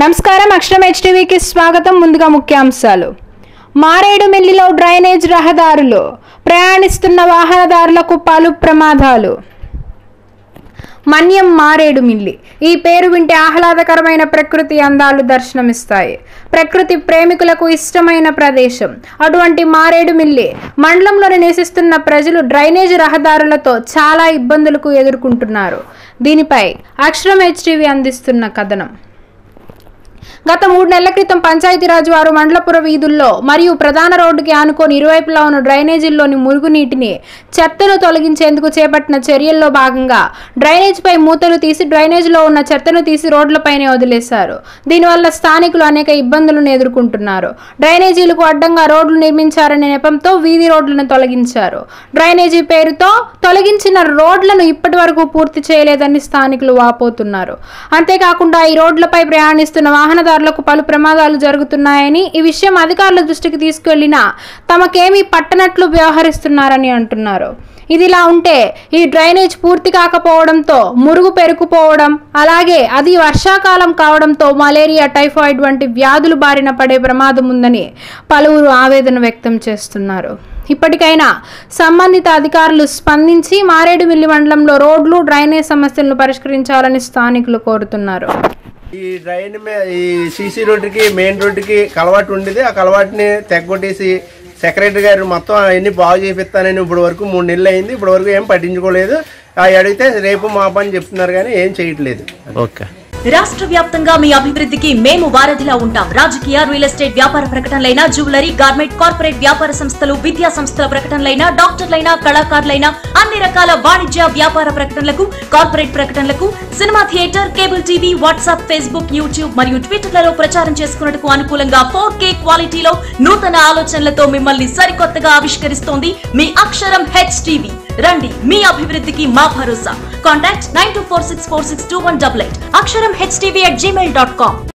నమస్కారం. అక్షరం హెచ్టీవీకి స్వాగతం. ముందుగా ముఖ్యాంశాలు. మారేడుమిల్లిలో డ్రైనేజ్ రహదారులు. ప్రయాణిస్తున్న వాహనదారులకు పలు ప్రమాదాలు. మన్యం మారేడుమిల్లి ఈ పేరు వింటే ఆహ్లాదకరమైన ప్రకృతి అందాలు దర్శనమిస్తాయి. ప్రకృతి ప్రేమికులకు ఇష్టమైన ప్రదేశం. అటువంటి మారేడుమిల్లి మండలంలో నివసిస్తున్న ప్రజలు డ్రైనేజ్ రహదారులతో చాలా ఇబ్బందులకు ఎదుర్కొంటున్నారు. దీనిపై అక్షరం హెచ్టీవీ అందిస్తున్న కథనం. గత మూడు నెలల క్రితం పంచాయతీరాజ్ వారు మండలపుర వీధుల్లో మరియు ప్రధాన రోడ్డుకి ఆనుకొని ఇరువైపులా ఉన్న డ్రైనేజీల్లోని మురుగునీటిని చెత్తను తొలగించేందుకు చేపట్టిన చర్యల్లో భాగంగా డ్రైనేజ్ పై మూతలు తీసి డ్రైనేజ్లో ఉన్న చెత్తను తీసి రోడ్లపైనే వదిలేశారు. దీనివల్ల స్థానికులు అనేక ఇబ్బందులను ఎదుర్కొంటున్నారు. డ్రైనేజీలకు అడ్డంగా రోడ్లు నిర్మించారనే నెపంతో వీధి రోడ్లను తొలగించారు. డ్రైనేజీ పేరుతో తొలగించిన రోడ్లను ఇప్పటి వరకు పూర్తి చేయలేదని స్థానికులు వాపోతున్నారు. అంతేకాకుండా ఈ రోడ్లపై ప్రయాణిస్తున్న వాహనదారులకు పలు ప్రమాదాలు జరుగుతున్నాయని ఈ విషయం అధికారుల దృష్టికి తీసుకెళ్ళినా తమకేమీ పట్టనట్లు వ్యవహరిస్తున్నారని అంటున్నారు. ఇదిలా ఉంటే ఈ డ్రైనేజ్ పూర్తి కాకపోవడంతో మురుగు పెరుకుపోవడం అలాగే అది వర్షాకాలం కావడంతో మలేరియా టైఫాయిడ్ వంటి వ్యాధులు బారిన పడే ప్రమాదం ఉందని పలువురు ఆవేదన వ్యక్తం చేస్తున్నారు. ఇప్పటికైనా సంబంధిత అధికారులు స్పందించి మారేడుమిల్లి మండలంలో రోడ్లు డ్రైనేజ్ సమస్యలను పరిష్కరించాలని స్థానికులు కోరుతున్నారు. ఈ డ్రైన్ ఈ సీసీ రోడ్డుకి మెయిన్ రోడ్డుకి కలవాటు ఉండేది. ఆ కలవాటుని తెగ్గొట్టేసి సెక్రటరీ గారు మొత్తం అవన్నీ బాగు చేపిస్తానని ఇప్పుడు వరకు మూడు నెలలు అయింది. ఇప్పుడు వరకు ఏం పట్టించుకోలేదు. అవి అడిగితే రేపు మాపని పని చెప్తున్నారు కానీ ఏం చేయట్లేదు. ఓకే. రాష్ట్ర వ్యాప్తంగా మీ అభివృద్ధికి మేము వారధిలా ఉంటాం. రాజకీయ రియల్ ఎస్టేట్ వ్యాపార ప్రకటనలైన జ్యువెలరీ గార్మెంట్ కార్పొరేట్ వ్యాపార సంస్థలు విద్యా సంస్థల ప్రకటనలైన డాక్టర్లైన కళాకారులైన అన్ని రకాల వాణిజ్య వ్యాపార ప్రకటనలకు corporate ప్రకటనలకు cinema theatre cable TV WhatsApp Facebook YouTube మరియు ట్విట్టర్లలో ప్రచారం చేసుకున్నట్టుకు అనుకూలంగా ఫోర్ కే క్వాలిటీలో నూతన ఆలోచనలతో మిమ్మల్ని సరికొత్తగా ఆవిష్కరిస్తోంది మీ అక్షరం హెచ్ టీవీ రండి మీ అభివృద్ధికి మా భరోసా. Contact nine two four six four six two one double eight. అక్షరం hits at gmail.com.